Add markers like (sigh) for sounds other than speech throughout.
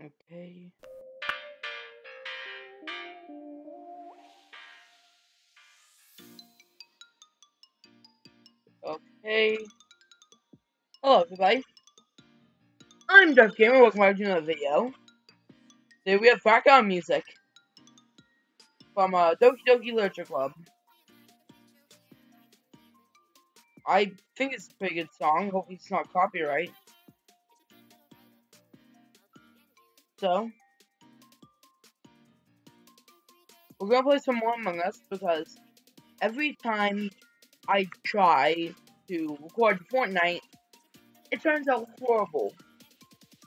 Okay. Okay. Hello, everybody. I'm Jeff Gamer. Welcome back to another video. Today we have background music from uh, Doki Doki Literature Club. I think it's a pretty good song. Hopefully, it's not copyright. So, we're gonna play some more Among Us because every time I try to record Fortnite, it turns out horrible.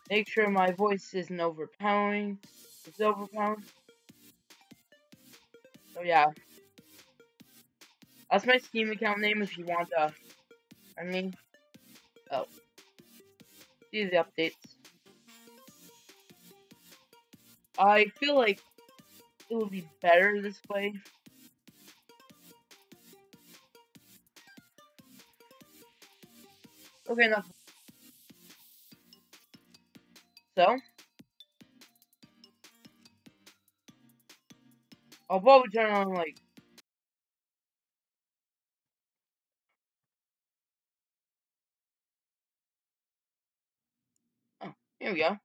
Make sure my voice isn't overpowering. It's overpowering. So yeah. That's my Steam account name if you want to. I mean, oh. See the updates. I feel like it will be better this way. Okay, enough. So, I'll probably turn on like Oh, here we go.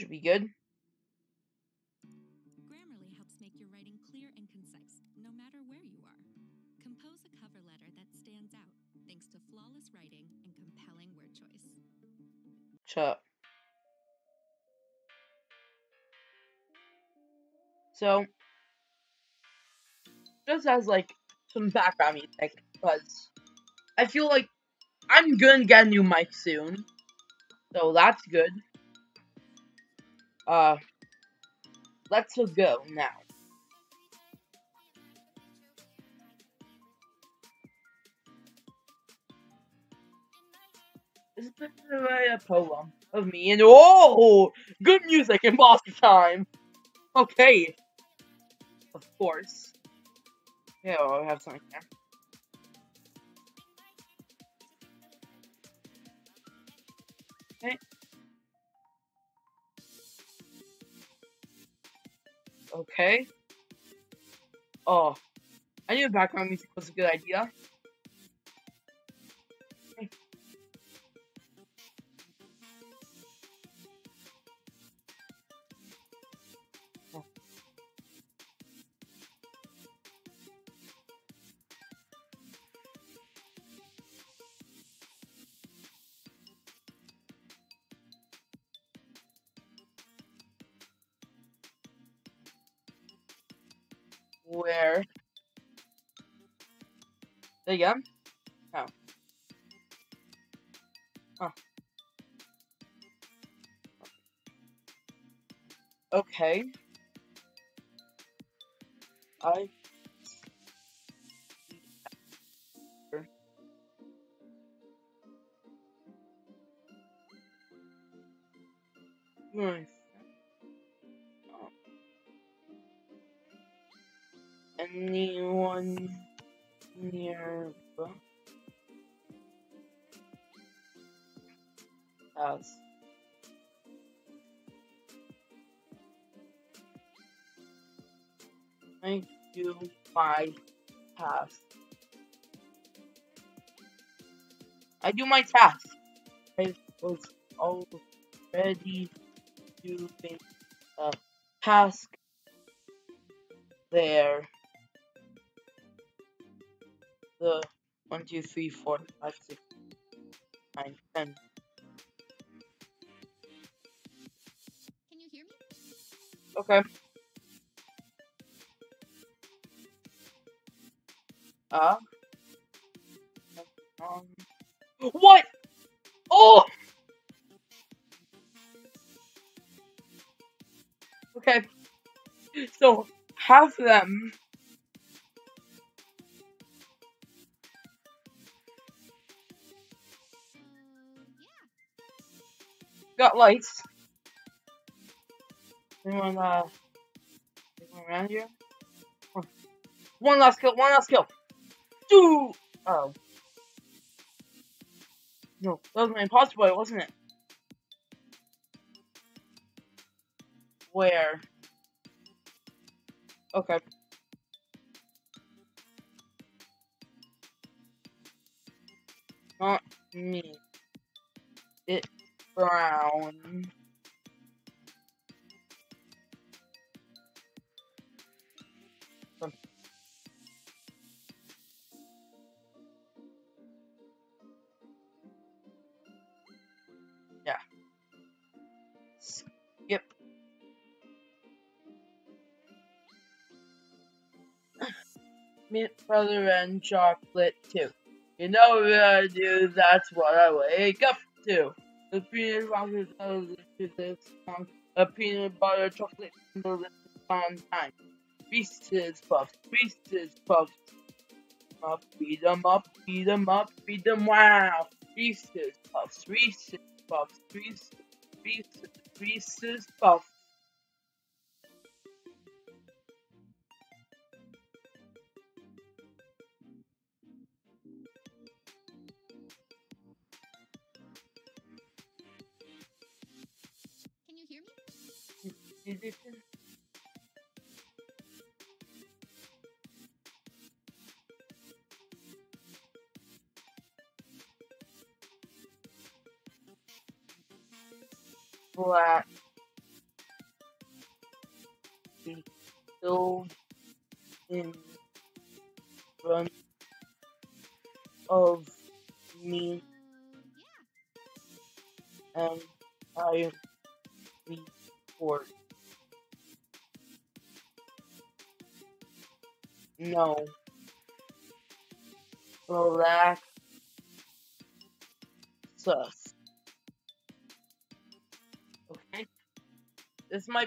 Should be good. Grammarly helps make your writing clear and concise, no matter where you are. Compose a cover letter that stands out thanks to flawless writing and compelling word choice. Shut up. So, just as like some background music, because I feel like I'm gonna get a new mic soon, so that's good. Uh, let's go now. This is a poem of me and oh, good music and boss time. Okay, of course. Yeah, I'll have something there. Okay. Okay. Oh, I knew background music was a good idea. There you go. Oh. Huh. Okay. I. my task. I do my task. I was already doing a task there. The one, two, three, four, five, six, nine, ten. Can you hear me? Okay. Uh. Um. What? Oh. Okay. So half of them got lights. Anyone, uh, anyone around here? One last kill, one last kill do. Oh. No, that was my impossible, boy, wasn't it? Where? Okay. Not me. It's brown. Mint butter and chocolate too. You know what I do, that's what I wake up to. The peanut butter to this song. A peanut butter chocolate candle on time. Reese's Puffs, Reese's Puffs. Up, beat 'em up, beat 'em up, beat 'em wow. Reese's Puffs, Reese's Puffs, Reese's, Reese's, Reese's Puffs. Me? Musician. Black. In front of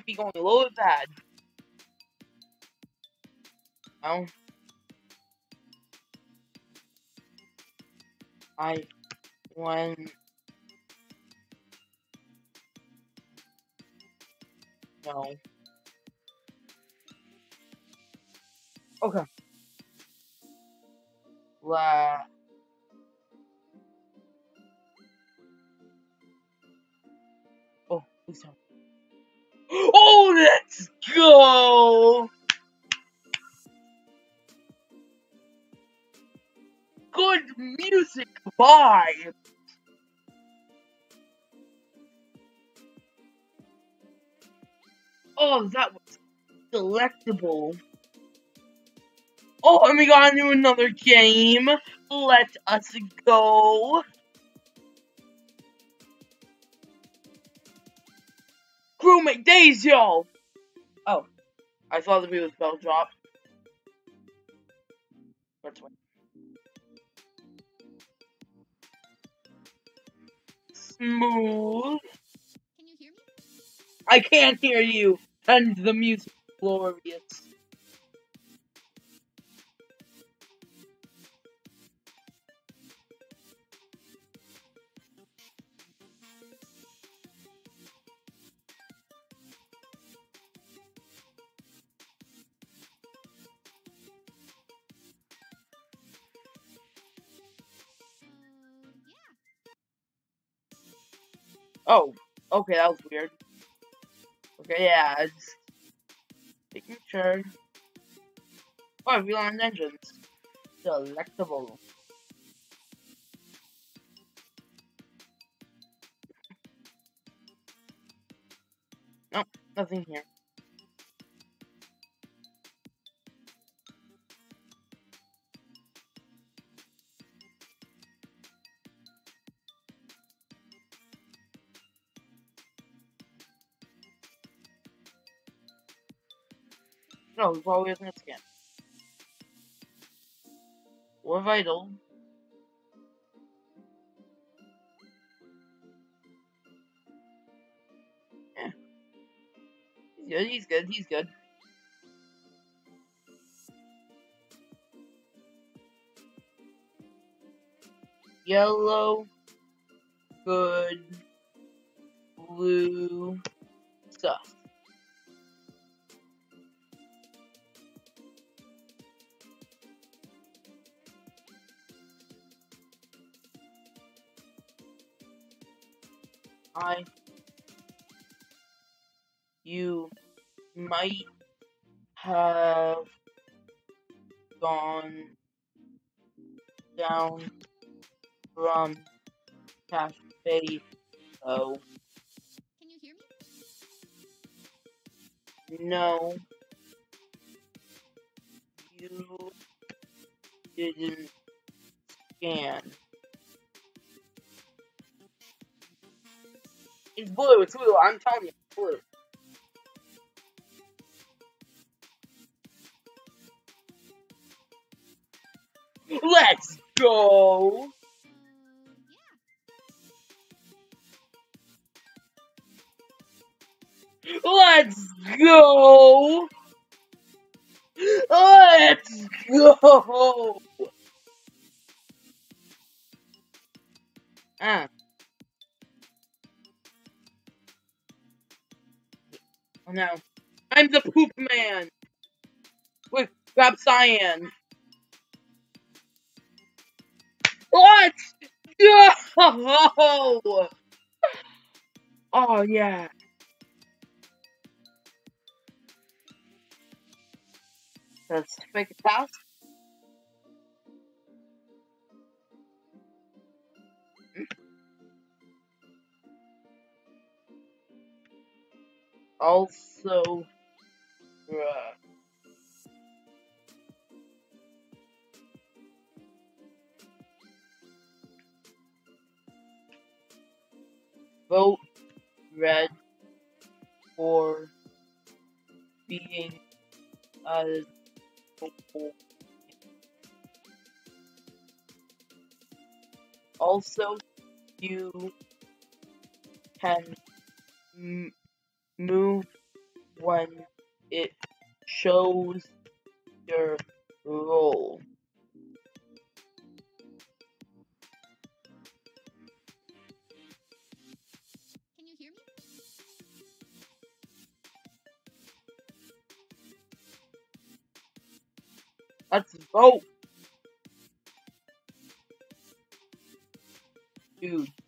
might be going a little bit bad. Oh. I when no. Okay. La Oh, please don't. Let's go! Good music vibe. Oh, that was delectable. Oh, and we got into another game. Let us go. Crewmate days, y'all. Oh, I thought the was spell drop. Let's wait. Smooth. Can you hear me? I can't hear you. And the music glorious. Oh, okay, that was weird. Okay, yeah, it's making sure. Oh, Reland Engines. Delectable. Nope, nothing here. No, always in it again. Or vital. Yeah. He's good, he's good, he's good. Yellow, good, blue, stuff. I you might have gone down from Cafe Oh, Can you hear me? no. You didn't scan. It's blue, blue, I'm telling you, it's blue. Let's go! Let's go! Let's go! Ah. No. I'm the poop man! Wait, grab cyan. Let's go! Oh yeah. Let's make a task. Also. Vote red for being a Also, you can move when it shows your role. Can you hear me? Let's vote. Dude.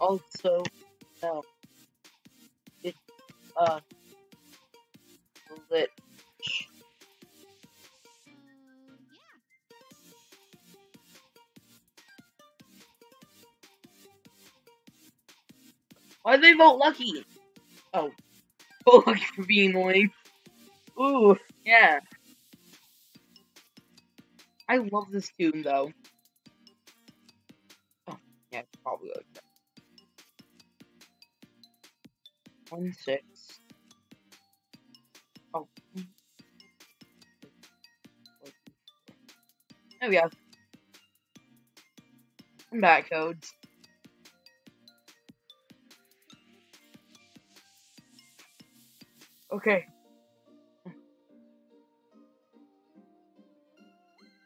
Also, no. It's a glitch. Uh, yeah. Why did they vote Lucky? Oh. (laughs) Vote Lucky for being annoying. Ooh, yeah. I love this tune though. Oh, yeah, it's probably like One six. Oh. There we go. And back codes. Okay.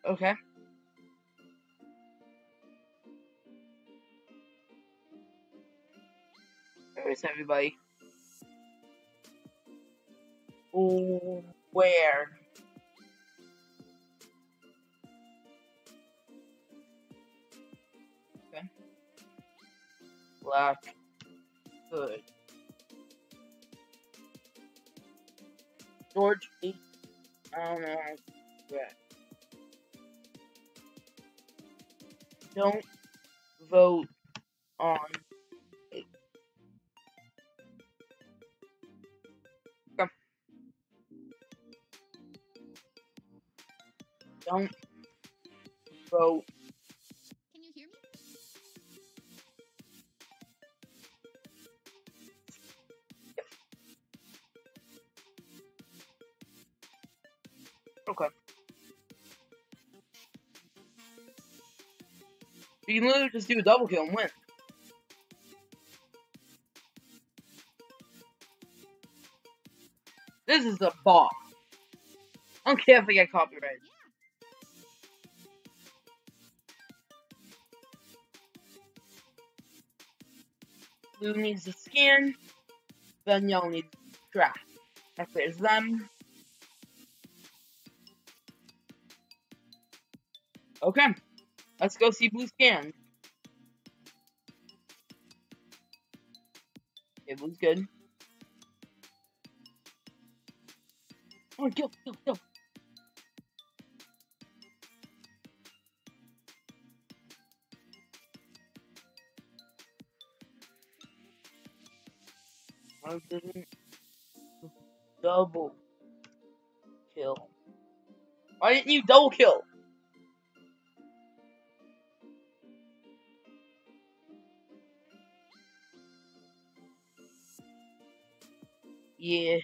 Okay. Where is everybody? Where? Okay. Black. Good. George. I don't know. Don't vote on Don't vote. Can you hear me? Okay. You can literally just do a double kill and win. This is a boss. I don't care if I get copyrighted. Blue needs to skin. Then needs to draft. That clears them. Okay. Let's go see Blue scan. It was good. Kill, kill, kill. I didn't double kill. Why didn't you double kill? Yeah.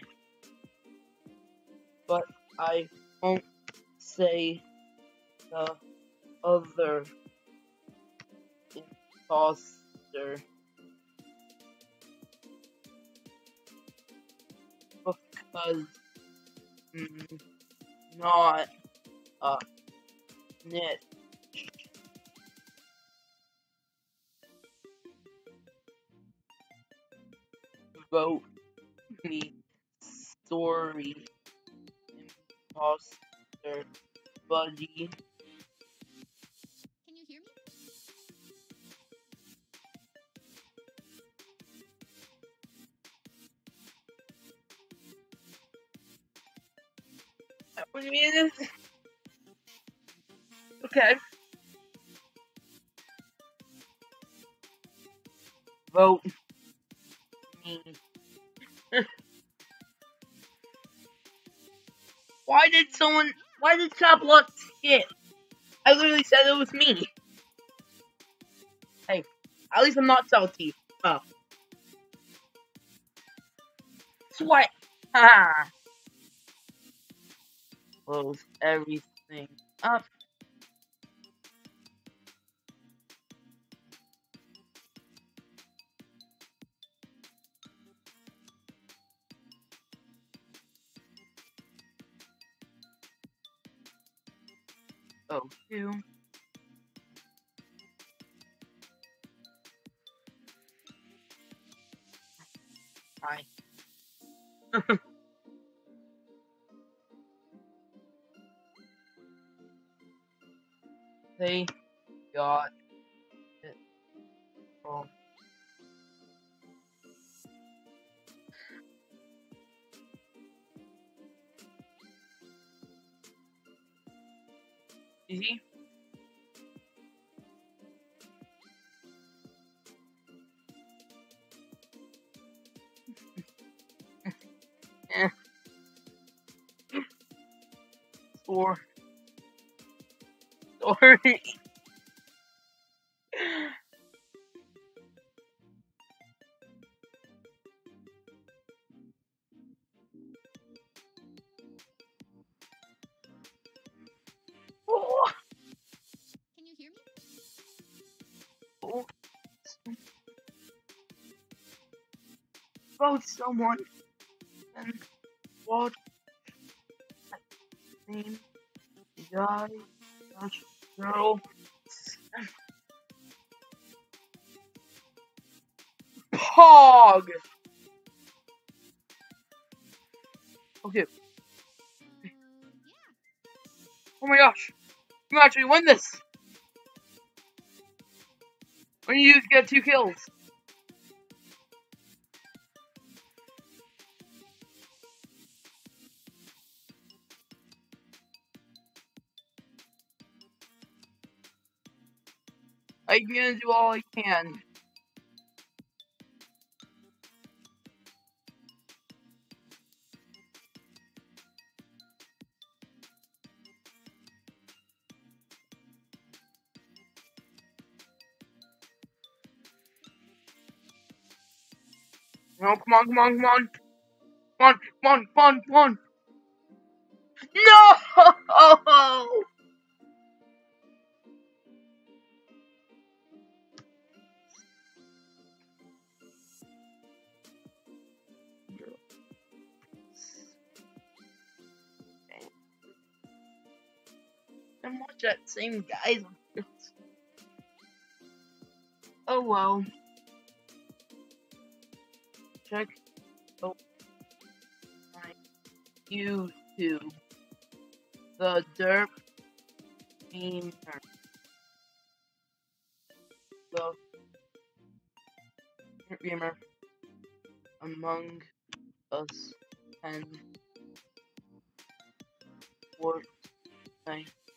But I won't say the other imposter. Because mm, not a snitch. Vote me story imposter buddy. What do you mean? Okay. Vote me. (laughs) why did someone? Why did Choplot skip? I literally said it was me. Hey, at least I'm not salty. Oh. Sweat. Ha. Close everything up. Oh, two. Hi. (laughs) they got it wrong. Easy. Sorry. Oh, Can you hear me? oh. Vote someone and that name guy girl Pog Okay, oh my gosh. You actually win this! When you get two kills. I'm gonna do all I can. No, come on, come on, come on. Come on, come on, come on, come on. No! (laughs) same guys. Oh well. Check oh my YouTube. The Derp Gamer. The Gamer. Among Us and Fortnite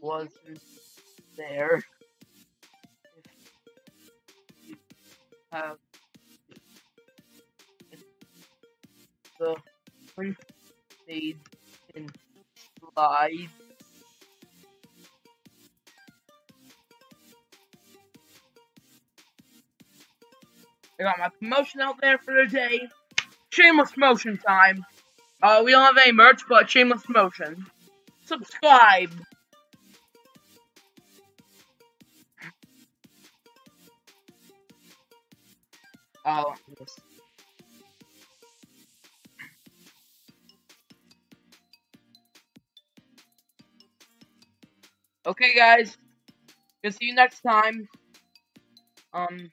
wasn't there. If have the print made in slide I got my promotion out there for the day. Shameless motion time. Uh, we don't have any merch, but shameless motion. Subscribe. Okay, guys. We'll see you next time. Um.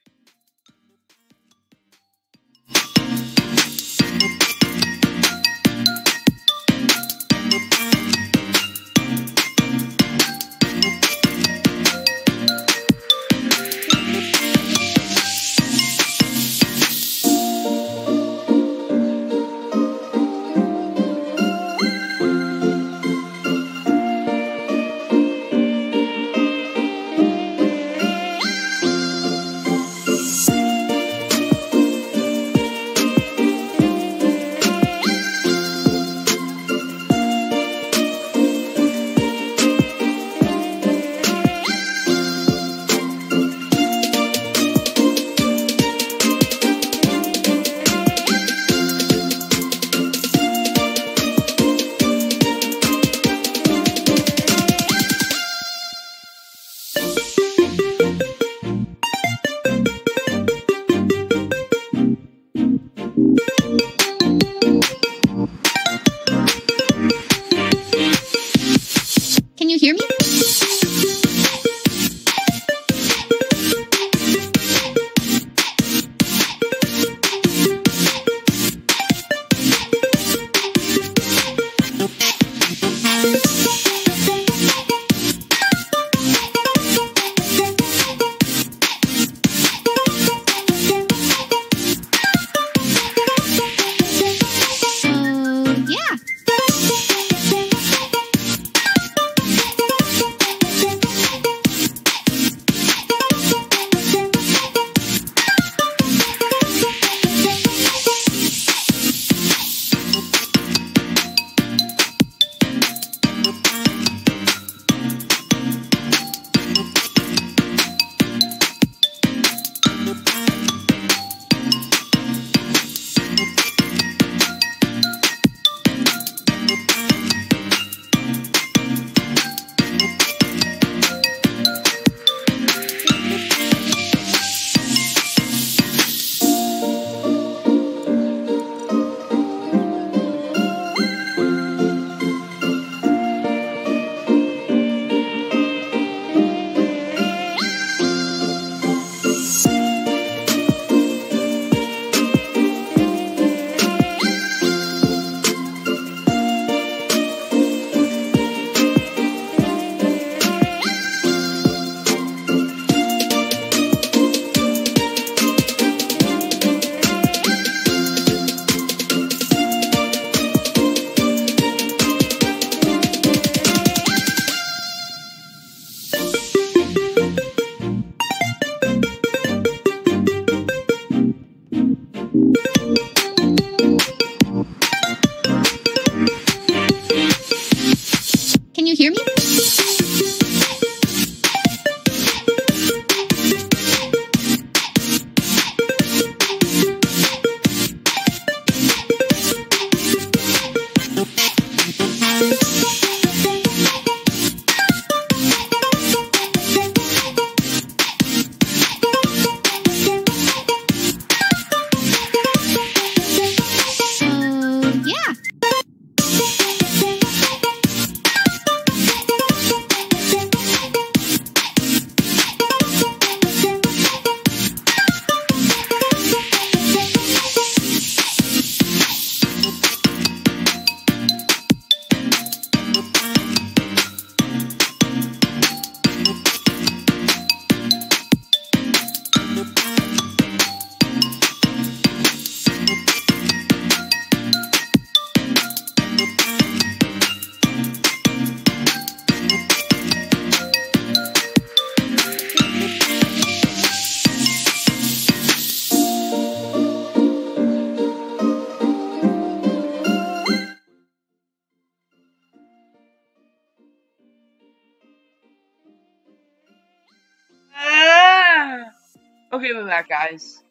Okay, we're back, guys.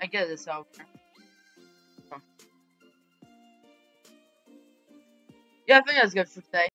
I get this over. Yeah, I think that's good for today.